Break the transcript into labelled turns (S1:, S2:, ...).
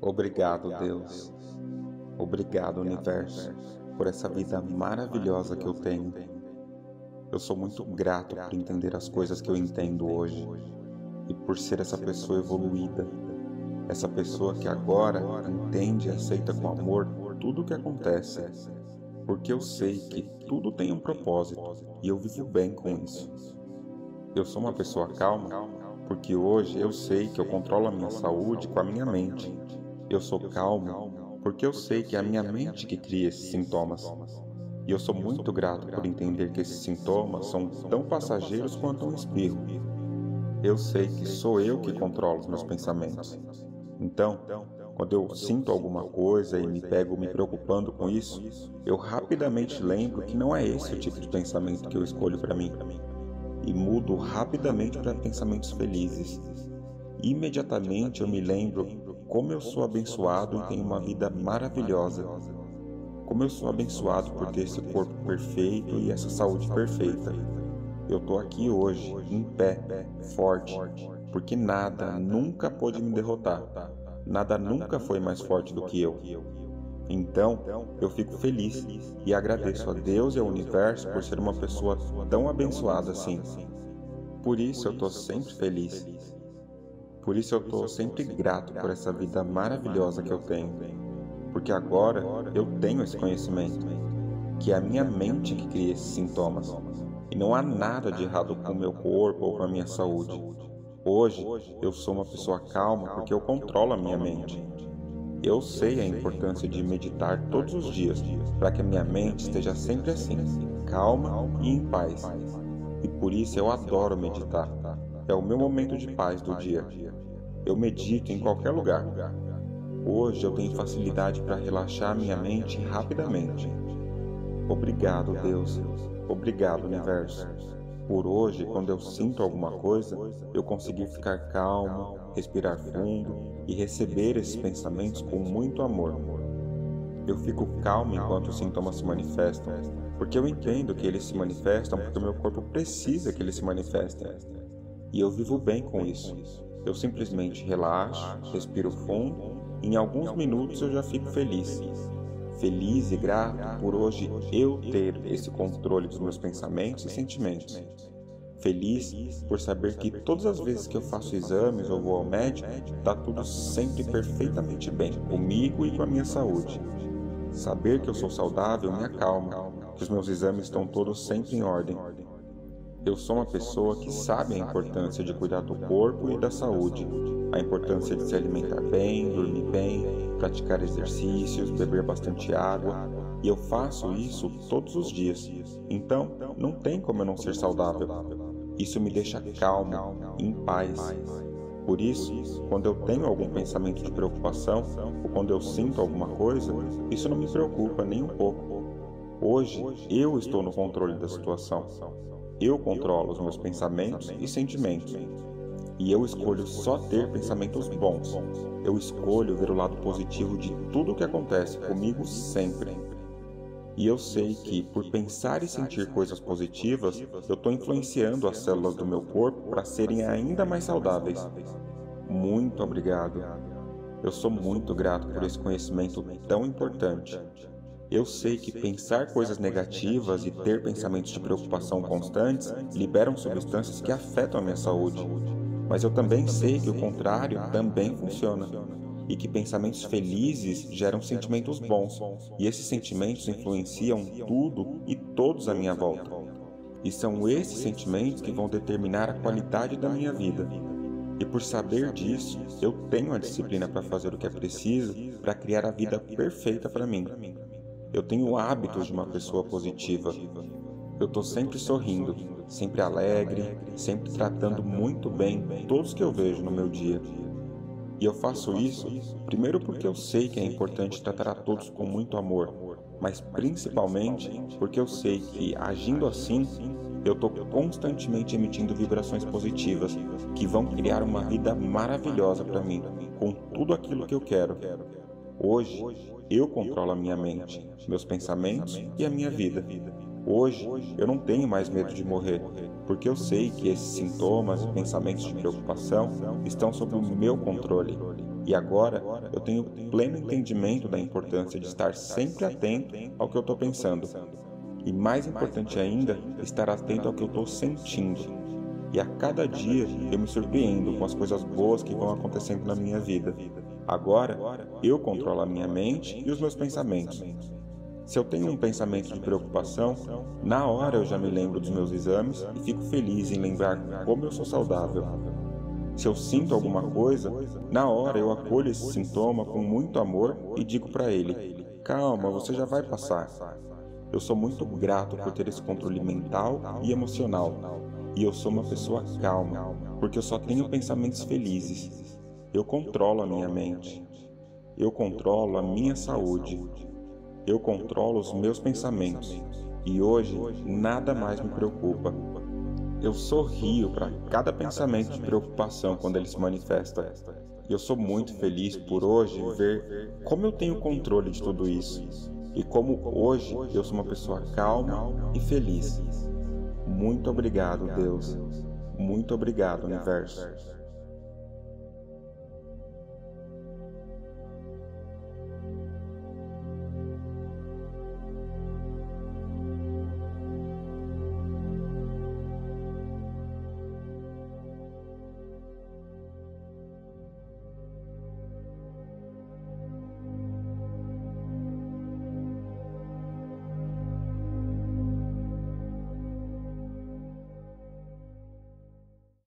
S1: Obrigado, Deus. Obrigado, Universo, por essa vida maravilhosa que eu tenho. Eu sou muito grato por entender as coisas que eu entendo hoje e por ser essa pessoa evoluída, essa pessoa que agora entende e aceita com amor tudo o que acontece, porque eu sei que tudo tem um propósito e eu vivo bem com isso. Eu sou uma pessoa calma porque hoje eu sei que eu controlo a minha saúde com a minha mente eu sou calmo porque eu sei que é a minha mente que cria esses sintomas. E eu sou muito grato por entender que esses sintomas são tão passageiros quanto um espirro. Eu sei que sou eu que controlo os meus pensamentos. Então, quando eu sinto alguma coisa e me pego me preocupando com isso, eu rapidamente lembro que não é esse o tipo de pensamento que eu escolho para mim. E mudo rapidamente para pensamentos felizes. Imediatamente eu me lembro como eu sou abençoado e tenho uma vida maravilhosa. Como eu sou abençoado por ter esse corpo perfeito e essa saúde perfeita. Eu estou aqui hoje, em pé, forte, porque nada nunca pôde me derrotar. Nada nunca foi mais forte do que eu. Então, eu fico feliz e agradeço a Deus e ao universo por ser uma pessoa tão abençoada assim. Por isso eu estou sempre feliz. Por isso eu estou sempre grato por essa vida maravilhosa que eu tenho. Porque agora eu tenho esse conhecimento, que é a minha mente que cria esses sintomas. E não há nada de errado com o meu corpo ou com a minha saúde. Hoje eu sou uma pessoa calma porque eu controlo a minha mente. Eu sei a importância de meditar todos os dias para que a minha mente esteja sempre assim, calma e em paz. E por isso eu adoro meditar. É o meu momento de paz do dia. Eu medito em qualquer lugar. Hoje eu tenho facilidade para relaxar minha mente rapidamente. Obrigado, Deus. Obrigado, Universo. Por hoje, quando eu sinto alguma coisa, eu conseguir ficar calmo, respirar fundo e receber esses pensamentos com muito amor. Eu fico calmo enquanto os sintomas se manifestam, porque eu entendo que eles se manifestam porque o meu corpo precisa que eles se manifestem. E eu vivo bem com isso. Eu simplesmente relaxo, respiro fundo e em alguns minutos eu já fico feliz. Feliz e grato por hoje eu ter esse controle dos meus pensamentos e sentimentos. Feliz por saber que todas as vezes que eu faço exames ou vou ao médico, está tudo sempre perfeitamente bem comigo e com a minha saúde. Saber que eu sou saudável me acalma, que os meus exames estão todos sempre em ordem eu sou uma pessoa que sabe a importância de cuidar do corpo e da saúde, a importância de se alimentar bem, dormir bem, praticar exercícios, beber bastante água, e eu faço isso todos os dias. Então, não tem como eu não ser saudável. Isso me deixa calmo, em paz. Por isso, quando eu tenho algum pensamento de preocupação ou quando eu sinto alguma coisa, isso não me preocupa nem um pouco. Hoje, eu estou no controle da situação. Eu controlo os meus pensamentos e sentimentos. E eu escolho só ter pensamentos bons. Eu escolho ver o lado positivo de tudo o que acontece comigo sempre. E eu sei que, por pensar e sentir coisas positivas, eu estou influenciando as células do meu corpo para serem ainda mais saudáveis. Muito obrigado. Eu sou muito grato por esse conhecimento tão importante. Eu sei que pensar coisas negativas e ter pensamentos de preocupação constantes liberam substâncias que afetam a minha saúde. Mas eu também sei que o contrário também funciona. E que pensamentos felizes geram sentimentos bons, e esses sentimentos influenciam tudo e todos à minha volta. E são esses sentimentos que vão determinar a qualidade da minha vida. E por saber disso, eu tenho a disciplina para fazer o que é preciso para criar a vida perfeita para mim. Eu tenho hábitos de uma pessoa positiva. Eu estou sempre sorrindo, sempre alegre, sempre tratando muito bem todos que eu vejo no meu dia. E eu faço isso primeiro porque eu sei que é importante tratar a todos com muito amor, mas principalmente porque eu sei que agindo assim, eu estou constantemente emitindo vibrações positivas que vão criar uma vida maravilhosa para mim, com tudo aquilo que eu quero. Hoje, eu controlo a minha mente, meus pensamentos e a minha vida. Hoje, eu não tenho mais medo de morrer, porque eu sei que esses sintomas e pensamentos de preocupação estão sob o meu controle. E agora eu tenho pleno entendimento da importância de estar sempre atento ao que eu estou pensando. E mais importante ainda, estar atento ao que eu estou sentindo. E a cada dia eu me surpreendo com as coisas boas que vão acontecendo na minha vida. Agora eu controlo a minha mente e os meus pensamentos. Se eu tenho um pensamento de preocupação, na hora eu já me lembro dos meus exames e fico feliz em lembrar como eu sou saudável. Se eu sinto alguma coisa, na hora eu acolho esse sintoma com muito amor e digo para ele: calma, você já vai passar. Eu sou muito grato por ter esse controle mental e emocional. E eu sou uma pessoa calma, porque eu só tenho pensamentos felizes. Eu controlo a minha mente. Eu controlo a minha saúde. Eu controlo os meus pensamentos e hoje nada mais me preocupa. Eu sorrio para cada pensamento de preocupação quando ele se manifesta. E eu sou muito feliz por hoje ver como eu tenho controle de tudo isso e como hoje eu sou uma pessoa calma e feliz. Muito obrigado, Deus. Muito obrigado, Universo.